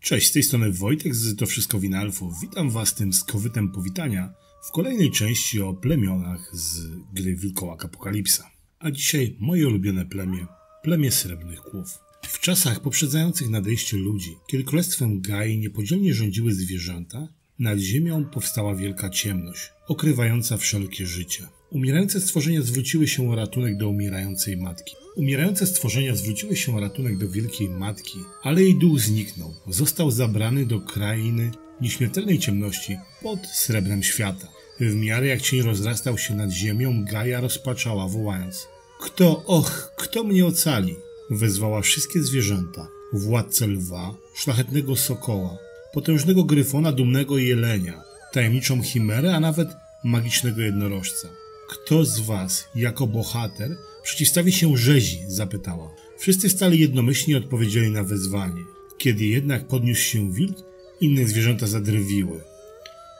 Cześć, z tej strony Wojtek z To Wszystko Winalfów. Witam Was tym skowytem powitania w kolejnej części o plemionach z gry Wilkołak Apokalipsa. A dzisiaj moje ulubione plemię, plemię Srebrnych Kłów. W czasach poprzedzających nadejście ludzi, kiedy królestwem Gai niepodzielnie rządziły zwierzęta, nad ziemią powstała wielka ciemność, okrywająca wszelkie życie. Umierające stworzenia zwróciły się o ratunek do umierającej matki. Umierające stworzenia zwróciły się o ratunek do wielkiej matki, ale jej duch zniknął. Został zabrany do krainy nieśmiertelnej ciemności pod srebrem świata. W miarę jak cień rozrastał się nad ziemią, Gaja rozpaczała, wołając: Kto, och, kto mnie ocali? Wezwała wszystkie zwierzęta: władcę lwa, szlachetnego sokoła, potężnego gryfona, dumnego jelenia, tajemniczą chimerę, a nawet magicznego jednorożca. Kto z was, jako bohater, przeciwstawi się rzezi? zapytała. Wszyscy stali jednomyślnie odpowiedzieli na wezwanie. Kiedy jednak podniósł się wilk, inne zwierzęta zadrwiły.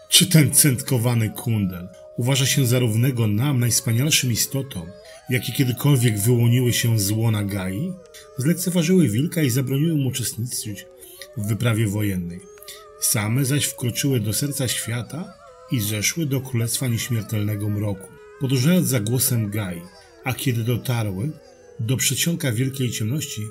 Czy ten centkowany kundel uważa się za równego nam najwspanialszym istotom, jakie kiedykolwiek wyłoniły się z łona Gai? Zlekceważyły wilka i zabroniły mu uczestniczyć w wyprawie wojennej. Same zaś wkroczyły do serca świata i zeszły do królestwa nieśmiertelnego mroku, podążając za głosem Gai, a kiedy dotarły do przedsionka wielkiej ciemności,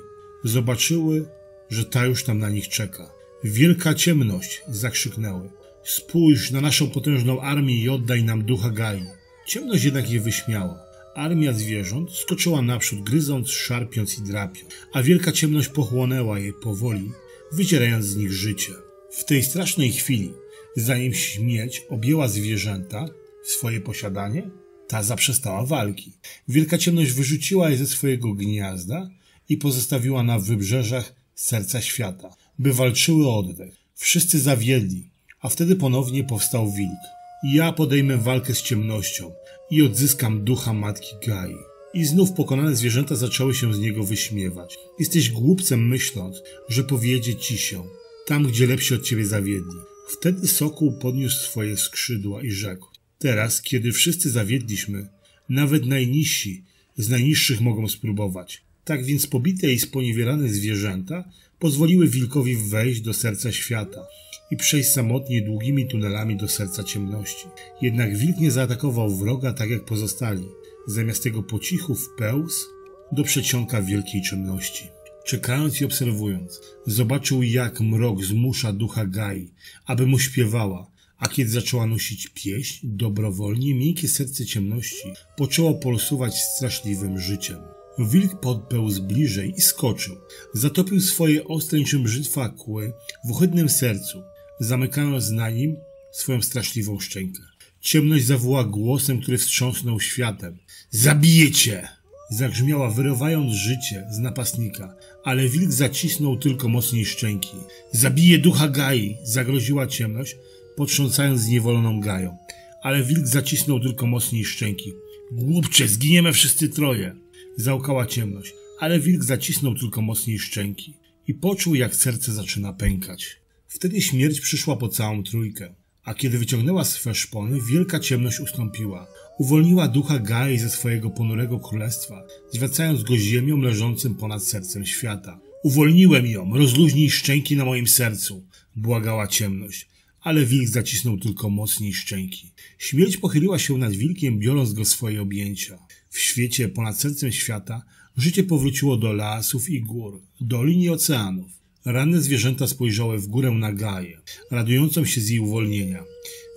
zobaczyły, że ta już tam na nich czeka. Wielka ciemność! zakrzyknęły. Spójrz na naszą potężną armię i oddaj nam ducha Gai. Ciemność jednak je wyśmiała. Armia zwierząt skoczyła naprzód, gryząc, szarpiąc i drapiąc, a wielka ciemność pochłonęła je powoli, wycierając z nich życie. W tej strasznej chwili, zanim śmierć objęła zwierzęta w swoje posiadanie, ta zaprzestała walki. Wielka ciemność wyrzuciła je ze swojego gniazda i pozostawiła na wybrzeżach serca świata, by walczyły o oddech. Wszyscy zawiedli, a wtedy ponownie powstał wilk. Ja podejmę walkę z ciemnością i odzyskam ducha matki Gai. I znów pokonane zwierzęta zaczęły się z niego wyśmiewać. Jesteś głupcem myśląc, że powiedzie ci się, tam gdzie lepsi od ciebie zawiedli. Wtedy sokół podniósł swoje skrzydła i rzekł, teraz, kiedy wszyscy zawiedliśmy, nawet najniżsi z najniższych mogą spróbować. Tak więc pobite i sponiewierane zwierzęta pozwoliły wilkowi wejść do serca świata i przejść samotnie długimi tunelami do serca ciemności. Jednak wilk nie zaatakował wroga tak jak pozostali. Zamiast tego po cichu wpełzł do przedsionka wielkiej ciemności. Czekając i obserwując, zobaczył jak mrok zmusza ducha Gai, aby mu śpiewała, a kiedy zaczęła nosić pieśń, dobrowolnie miękkie serce ciemności poczęło pulsować straszliwym życiem. Wilk podpełzł bliżej i skoczył. Zatopił swoje ostre niczym brzytwa kły w ohydnym sercu, zamykając na nim swoją straszliwą szczękę. Ciemność zawołała głosem, który wstrząsnął światem. Zabiję cię! Zagrzmiała, wyrywając życie z napastnika, ale wilk zacisnął tylko mocniej szczęki. Zabije ducha Gai! Zagroziła ciemność, potrząsając zniewoloną Gają. Ale wilk zacisnął tylko mocniej szczęki. Głupcze, zginiemy wszyscy troje! Załkała ciemność, ale wilk zacisnął tylko mocniej szczęki i poczuł, jak serce zaczyna pękać. Wtedy śmierć przyszła po całą trójkę, a kiedy wyciągnęła swe szpony, wielka ciemność ustąpiła. Uwolniła ducha Gai ze swojego ponurego królestwa, zwracając go ziemią leżącym ponad sercem świata. Uwolniłem ją, rozluźnij szczęki na moim sercu, błagała ciemność, ale wilk zacisnął tylko mocniej szczęki. Śmierć pochyliła się nad wilkiem, biorąc go w swoje objęcia. W świecie ponad sercem świata życie powróciło do lasów i gór, dolin i oceanów. Ranne zwierzęta spojrzały w górę na Gaję, radującą się z jej uwolnienia.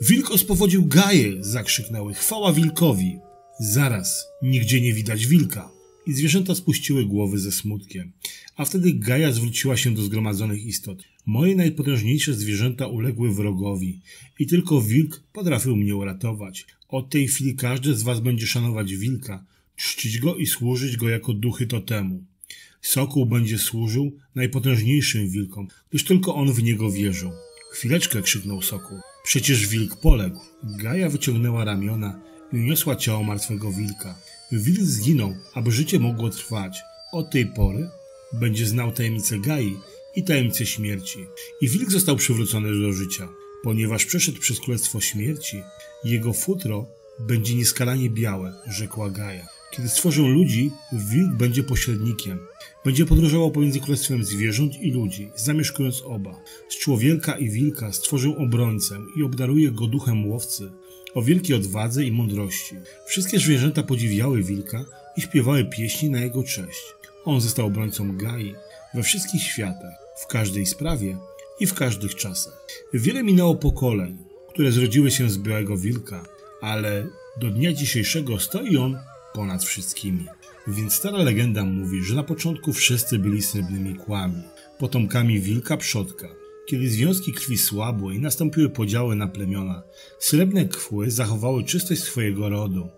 Wilko spowodził Gaję! zakrzyknęły. Chwała wilkowi! Zaraz, nigdzie nie widać wilka. I zwierzęta spuściły głowy ze smutkiem. A wtedy Gaja zwróciła się do zgromadzonych istot. Moje najpotężniejsze zwierzęta uległy wrogowi i tylko wilk potrafił mnie uratować. Od tej chwili każdy z was będzie szanować wilka, czcić go i służyć go jako duchy totemu. Sokół będzie służył najpotężniejszym wilkom, gdyż tylko on w niego wierzył. Chwileczkę, krzyknął Sokół. Przecież wilk poległ. Gaja wyciągnęła ramiona i uniosła ciało martwego wilka. Wilk zginął, aby życie mogło trwać. Od tej pory będzie znał tajemnicę Gai i tajemnicę śmierci. I wilk został przywrócony do życia. Ponieważ przeszedł przez królestwo śmierci, jego futro będzie nieskalanie białe, rzekła Gaja. Kiedy stworzą ludzi, wilk będzie pośrednikiem. Będzie podróżował pomiędzy królestwem zwierząt i ludzi, zamieszkując oba. Z człowieka i wilka stworzył obrońcę i obdaruje go duchem łowcy, o wielkiej odwadze i mądrości. Wszystkie zwierzęta podziwiały wilka i śpiewały pieśni na jego cześć. On został obrońcą Gai we wszystkich światach, w każdej sprawie i w każdych czasach. Wiele minęło pokoleń, które zrodziły się z Białego Wilka, ale do dnia dzisiejszego stoi on ponad wszystkimi. Więc stara legenda mówi, że na początku wszyscy byli srebrnymi kłami, potomkami wilka przodka. Kiedy związki krwi słabły i nastąpiły podziały na plemiona, srebrne kły zachowały czystość swojego rodu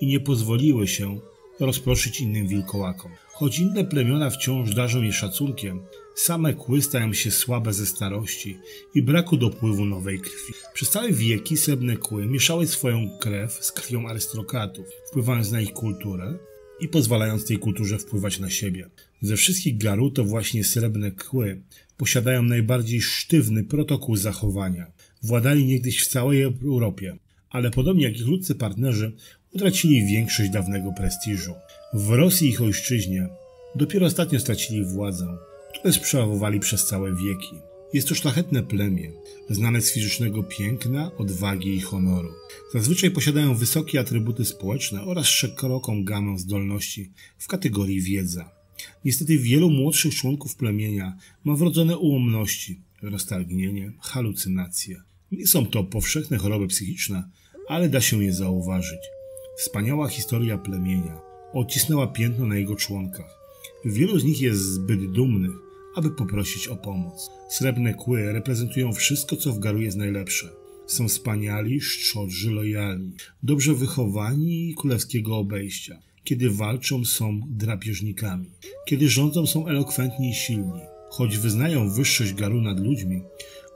i nie pozwoliły się rozproszyć innym wilkołakom. Choć inne plemiona wciąż darzą je szacunkiem, same kły stają się słabe ze starości i braku dopływu nowej krwi. Przez całe wieki srebrne kły mieszały swoją krew z krwią arystokratów, wpływając na ich kulturę i pozwalając tej kulturze wpływać na siebie. Ze wszystkich garu to właśnie srebrne kły posiadają najbardziej sztywny protokół zachowania. Władali niegdyś w całej Europie, ale podobnie jak ich ludzcy partnerzy, utracili większość dawnego prestiżu. W Rosji ich ojszczyźnie dopiero ostatnio stracili władzę, które sprzedawowali przez całe wieki. Jest to szlachetne plemię, znane z fizycznego piękna, odwagi i honoru. Zazwyczaj posiadają wysokie atrybuty społeczne oraz szeroką gamę zdolności w kategorii wiedza. Niestety wielu młodszych członków plemienia ma wrodzone ułomności, roztargnienie, halucynacje. Nie są to powszechne choroby psychiczne, ale da się je zauważyć. Wspaniała historia plemienia odcisnęła piętno na jego członkach. Wielu z nich jest zbyt dumnych, aby poprosić o pomoc. Srebrne kły reprezentują wszystko, co w Garu jest najlepsze. Są wspaniali, szczodrzy, lojalni, dobrze wychowani i królewskiego obejścia. Kiedy walczą, są drapieżnikami. Kiedy rządzą, są elokwentni i silni. Choć wyznają wyższość Garu nad ludźmi,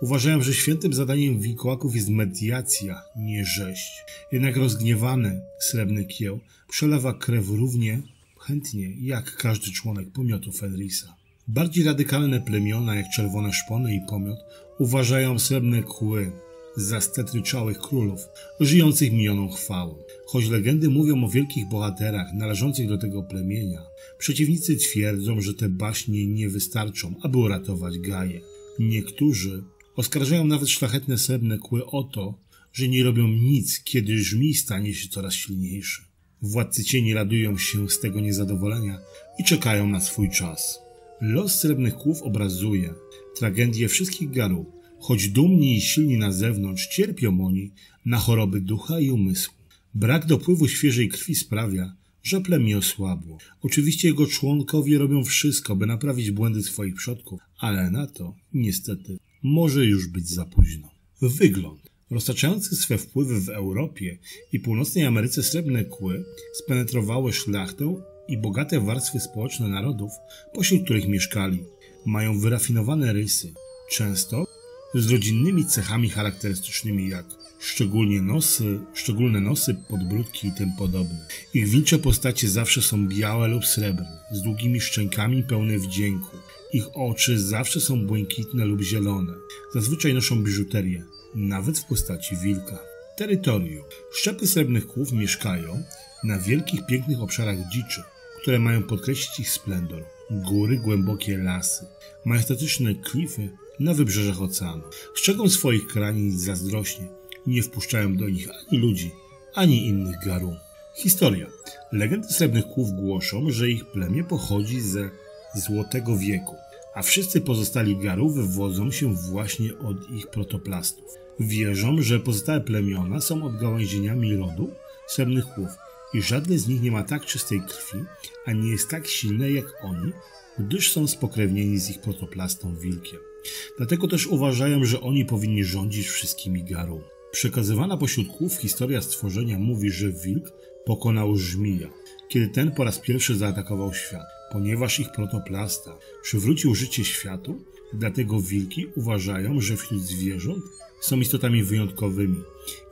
uważają, że świętym zadaniem wilkołaków jest mediacja, nie rzeź. Jednak rozgniewany srebrny kieł przelewa krew równie chętnie jak każdy członek pomiotu Fenrisa. Bardziej radykalne plemiona jak czerwone szpony i pomiot uważają srebrne kły za stetryczałych królów, żyjących minioną chwałą. Choć legendy mówią o wielkich bohaterach należących do tego plemienia, przeciwnicy twierdzą, że te baśnie nie wystarczą, aby uratować Gaję. Niektórzy oskarżają nawet szlachetne srebrne kły o to, że nie robią nic, kiedy żmij stanie się coraz silniejszy. Władcy cieni radują się z tego niezadowolenia i czekają na swój czas. Los srebrnych kłów obrazuje tragedię wszystkich garów, choć dumni i silni na zewnątrz, cierpią oni na choroby ducha i umysłu. Brak dopływu świeżej krwi sprawia, że plemię osłabło. Oczywiście jego członkowie robią wszystko, by naprawić błędy swoich przodków, ale na to, niestety, może już być za późno. Wygląd. Roztaczający swe wpływy w Europie i północnej Ameryce srebrne kły spenetrowały szlachtę i bogate warstwy społeczne narodów, pośród których mieszkali. Mają wyrafinowane rysy, często z rodzinnymi cechami charakterystycznymi jak szczególnie nosy, szczególne nosy, podbródki i tym podobne. Ich wilcze postacie zawsze są białe lub srebrne, z długimi szczękami pełne wdzięku. Ich oczy zawsze są błękitne lub zielone. Zazwyczaj noszą biżuterię, nawet w postaci wilka. Terytorium. Szczepy srebrnych kłów mieszkają na wielkich, pięknych obszarach dziczy, które mają podkreślić ich splendor. Góry, głębokie lasy, majestatyczne klify na wybrzeżach oceanu. Strzegą swoich kranic zazdrośnie i nie wpuszczają do nich ani ludzi, ani innych garu. Historia. Legendy srebrnych kłów głoszą, że ich plemię pochodzi ze Złotego Wieku, a wszyscy pozostali garów wywodzą się właśnie od ich protoplastów. Wierzą, że pozostałe plemiona są odgałęzieniami rodu srebrnych kłów i żadne z nich nie ma tak czystej krwi, a nie jest tak silne jak oni, gdyż są spokrewnieni z ich protoplastą wilkiem. Dlatego też uważają, że oni powinni rządzić wszystkimi garą. Przekazywana pośród kłów historia stworzenia mówi, że wilk pokonał żmija, kiedy ten po raz pierwszy zaatakował świat. Ponieważ ich protoplasta przywrócił życie światu, dlatego wilki uważają, że wśród zwierząt są istotami wyjątkowymi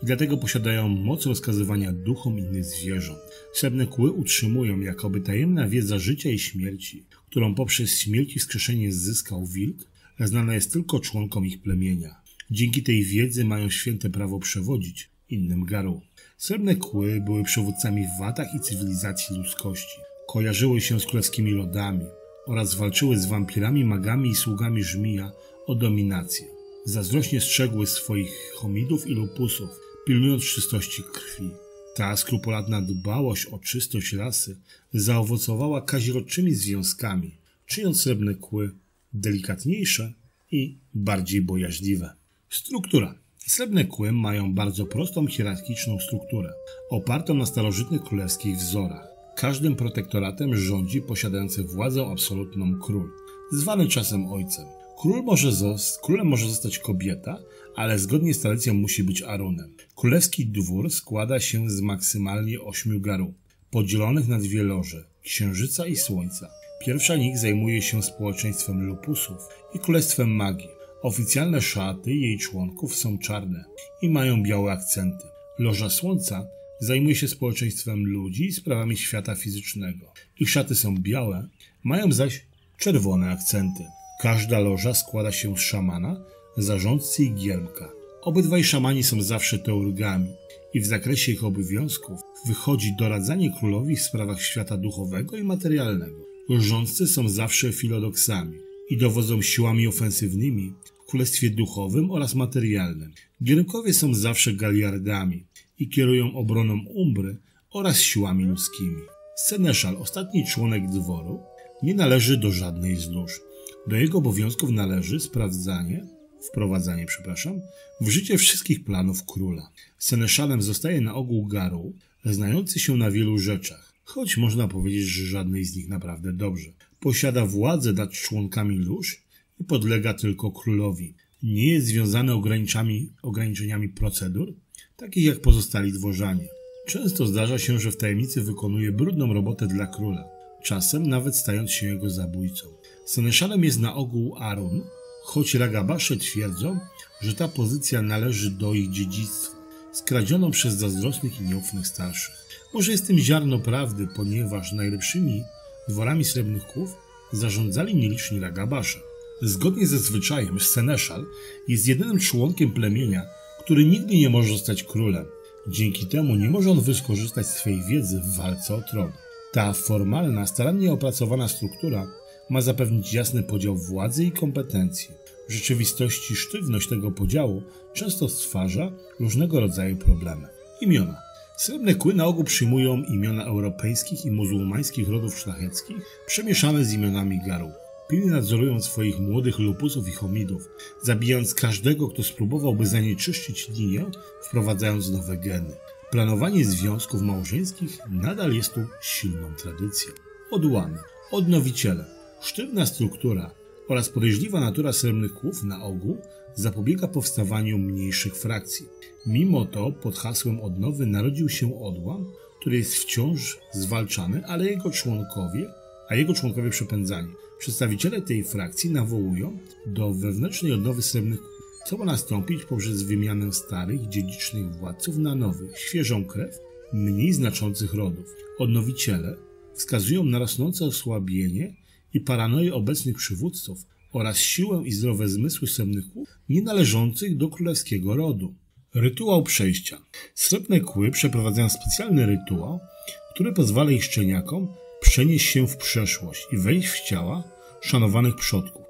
i dlatego posiadają moc rozkazywania duchom innych zwierząt. Srebrne kły utrzymują, jakoby tajemna wiedza życia i śmierci, którą poprzez śmierć i wskrzeszenie zyskał wilk, znana jest tylko członkom ich plemienia. Dzięki tej wiedzy mają święte prawo przewodzić innym garu. Srebrne kły były przywódcami w watach i cywilizacji ludzkości. Kojarzyły się z królewskimi lodami oraz walczyły z wampirami, magami i sługami żmija o dominację. Zazdrośnie strzegły swoich homidów i lupusów, pilnując czystości krwi. Ta skrupulatna dbałość o czystość rasy zaowocowała kazirodczymi związkami, czyniąc srebrne kły delikatniejsze i bardziej bojaźliwe. Struktura. Srebrne kły mają bardzo prostą hierarchiczną strukturę, opartą na starożytnych królewskich wzorach. Każdym protektoratem rządzi posiadający władzę absolutną król, zwany czasem ojcem. Król może królem może zostać kobieta, ale zgodnie z tradycją musi być Arunem. Królewski dwór składa się z maksymalnie ośmiu garu, podzielonych na dwie loże, księżyca i słońca. Pierwsza nich zajmuje się społeczeństwem lupusów i królestwem magii. Oficjalne szaty jej członków są czarne i mają białe akcenty. Loża Słońca zajmuje się społeczeństwem ludzi i sprawami świata fizycznego. Ich szaty są białe, mają zaś czerwone akcenty. Każda loża składa się z szamana, zarządcy i giermka. Obydwaj szamani są zawsze teurgami i w zakresie ich obowiązków wychodzi doradzanie królowi w sprawach świata duchowego i materialnego. Rządcy są zawsze filodoksami i dowodzą siłami ofensywnymi w królestwie duchowym oraz materialnym. Giermkowie są zawsze galiardami i kierują obroną Umbry oraz siłami ludzkimi. Seneszal, ostatni członek dworu, nie należy do żadnej z lóż. Do jego obowiązków należy sprawdzanie, wprowadzanie, przepraszam, w życie wszystkich planów króla. Seneszalem zostaje na ogół Garu, znający się na wielu rzeczach, choć można powiedzieć, że żadnej z nich naprawdę dobrze. Posiada władzę nad członkami lóż i podlega tylko królowi. Nie jest związany ograniczeniami procedur, takich jak pozostali dworzanie. Często zdarza się, że w tajemnicy wykonuje brudną robotę dla króla, czasem nawet stając się jego zabójcą. Seneszalem jest na ogół Arun, choć Ragabasze twierdzą, że ta pozycja należy do ich dziedzictwa, skradzioną przez zazdrosnych i nieufnych starszych. Może jest tym ziarno prawdy, ponieważ najlepszymi dworami srebrnych kłów zarządzali nieliczni Ragabasze. Zgodnie ze zwyczajem, Seneszal jest jedynym członkiem plemienia, który nigdy nie może zostać królem. Dzięki temu nie może on wykorzystać swej wiedzy w walce o tron. Ta formalna, starannie opracowana struktura ma zapewnić jasny podział władzy i kompetencji. W rzeczywistości sztywność tego podziału często stwarza różnego rodzaju problemy. Imiona. Srebrne kły na ogół przyjmują imiona europejskich i muzułmańskich rodów szlacheckich, przemieszane z imionami garu. Pilnie nadzorują swoich młodych lupusów i homidów, zabijając każdego, kto spróbowałby zanieczyszczyć linię, wprowadzając nowe geny. Planowanie związków małżeńskich nadal jest tu silną tradycją. Odłamy, odnowiciele, sztywna struktura oraz podejrzliwa natura srebrnych kłów na ogół zapobiega powstawaniu mniejszych frakcji. Mimo to pod hasłem odnowy narodził się odłam, który jest wciąż zwalczany, ale jego członkowie, a jego członkowie przepędzani. Przedstawiciele tej frakcji nawołują do wewnętrznej odnowy srebrnych kłów, co ma nastąpić poprzez wymianę starych, dziedzicznych władców na nowych, świeżą krew, mniej znaczących rodów. Odnowiciele wskazują na rosnące osłabienie i paranoję obecnych przywódców oraz siłę i zdrowe zmysły srebrnych kłów nie należących do królewskiego rodu. Rytuał przejścia. Srebrne kły przeprowadzają specjalny rytuał, który pozwala ich szczeniakom przenieść się w przeszłość i wejść w ciała szanowanych przodków.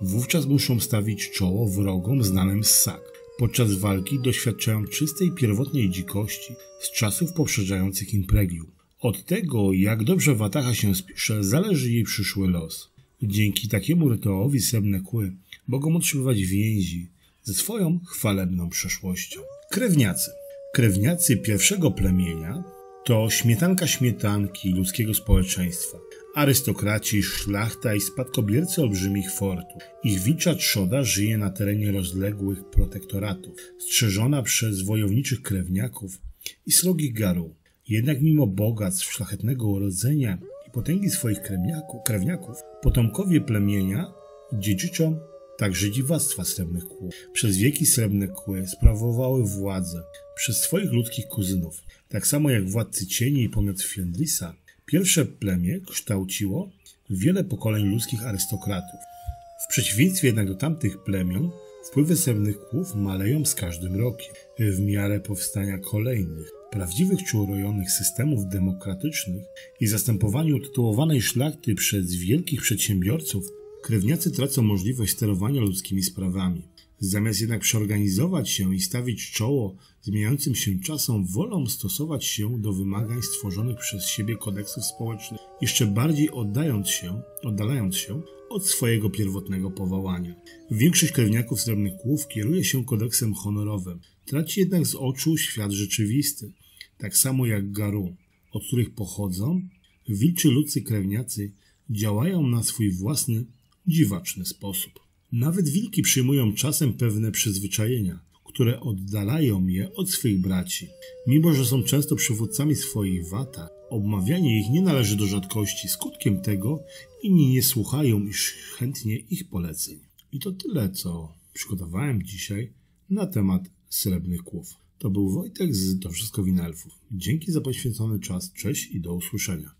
Wówczas muszą stawić czoło wrogom znanym z sak. Podczas walki doświadczają czystej pierwotnej dzikości z czasów poprzedzających imperium. Od tego, jak dobrze Wataha się spisze, zależy jej przyszły los. Dzięki takiemu rytuałowi srebrne kły mogą utrzymywać więzi ze swoją chwalebną przeszłością. Krewniacy. Krewniacy pierwszego plemienia to śmietanka śmietanki ludzkiego społeczeństwa. Arystokraci, szlachta i spadkobiercy olbrzymich fortów. Ich wilcza trzoda żyje na terenie rozległych protektoratów, strzeżona przez wojowniczych krewniaków i srogich garów. Jednak mimo bogactw szlachetnego urodzenia i potęgi swoich krewniaków, potomkowie plemienia dziedziczą także dziwactwa srebrnych kół. Przez wieki srebrne kły sprawowały władzę przez swoich ludzkich kuzynów. Tak samo jak władcy cieni i pomiot Fendrisa, pierwsze plemię kształciło wiele pokoleń ludzkich arystokratów. W przeciwieństwie jednak do tamtych plemion, wpływy srebrnych kłów maleją z każdym rokiem, w miarę powstania kolejnych prawdziwych czy urojonych systemów demokratycznych i zastępowaniu tytułowanej szlachty przez wielkich przedsiębiorców, krewniacy tracą możliwość sterowania ludzkimi sprawami. Zamiast jednak przeorganizować się i stawić czoło zmieniającym się czasom, wolą stosować się do wymagań stworzonych przez siebie kodeksów społecznych, jeszcze bardziej oddając się, oddalając się od swojego pierwotnego powołania. Większość krewniaków srebrnych kłów kieruje się kodeksem honorowym, traci jednak z oczu świat rzeczywisty, tak samo jak Garu, od których pochodzą, wilczy ludzcy krewniacy działają na swój własny, dziwaczny sposób. Nawet wilki przyjmują czasem pewne przyzwyczajenia, które oddalają je od swych braci. Mimo, że są często przywódcami swoich wata, obmawianie ich nie należy do rzadkości. Skutkiem tego inni nie słuchają iż chętnie ich poleceń. I to tyle, co przygotowałem dzisiaj na temat srebrnych kłów. To był Wojtek z To Wszystko Winelfów. Dzięki za poświęcony czas, cześć i do usłyszenia.